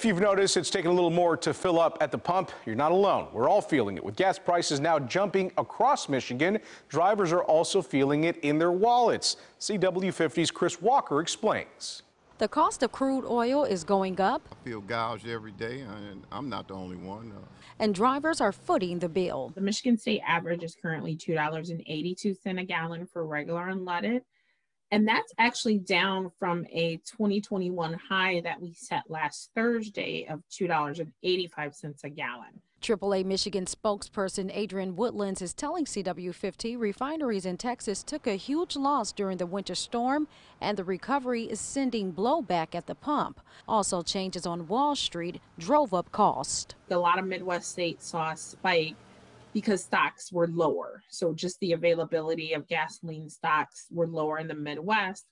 If you've noticed it's taken a little more to fill up at the pump, you're not alone. We're all feeling it. With gas prices now jumping across Michigan, drivers are also feeling it in their wallets. CW50's Chris Walker explains. The cost of crude oil is going up, I feel gouged every day, and I'm not the only one. Uh, and drivers are footing the bill. The Michigan State average is currently $2.82 a gallon for regular unleaded. And that's actually down from a 2021 high that we set last Thursday of $2.85 a gallon. AAA Michigan spokesperson Adrienne Woodlands is telling CW50 refineries in Texas took a huge loss during the winter storm and the recovery is sending blowback at the pump. Also, changes on Wall Street drove up cost. A lot of Midwest states saw a spike because stocks were lower. So just the availability of gasoline stocks were lower in the Midwest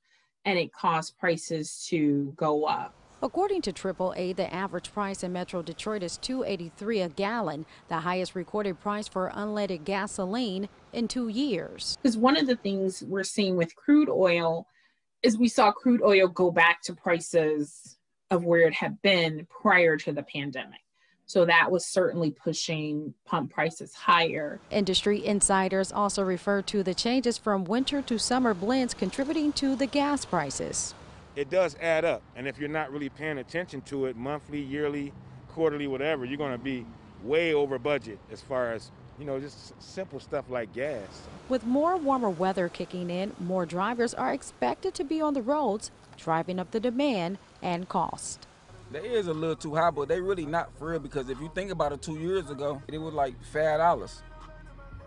and it caused prices to go up. According to AAA, the average price in Metro Detroit is $2.83 a gallon, the highest recorded price for unleaded gasoline in two years. Because one of the things we're seeing with crude oil is we saw crude oil go back to prices of where it had been prior to the pandemic. So that was certainly pushing pump prices higher. Industry insiders also refer to the changes from winter to summer blends contributing to the gas prices. It does add up, and if you're not really paying attention to it monthly, yearly, quarterly, whatever, you're going to be way over budget as far as you know, just simple stuff like gas. With more warmer weather kicking in, more drivers are expected to be on the roads, driving up the demand and cost. They is a little too high, but they really not for real because if you think about it, two years ago it was like five dollars,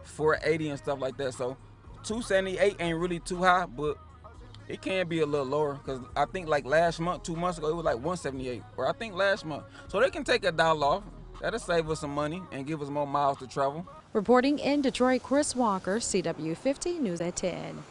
four eighty and stuff like that. So two seventy eight ain't really too high, but it can be a little lower because I think like last month, two months ago, it was like one seventy eight, or I think last month. So they can take a dollar off. That'll save us some money and give us more miles to travel. Reporting in Detroit, Chris Walker, CW50 News at 10.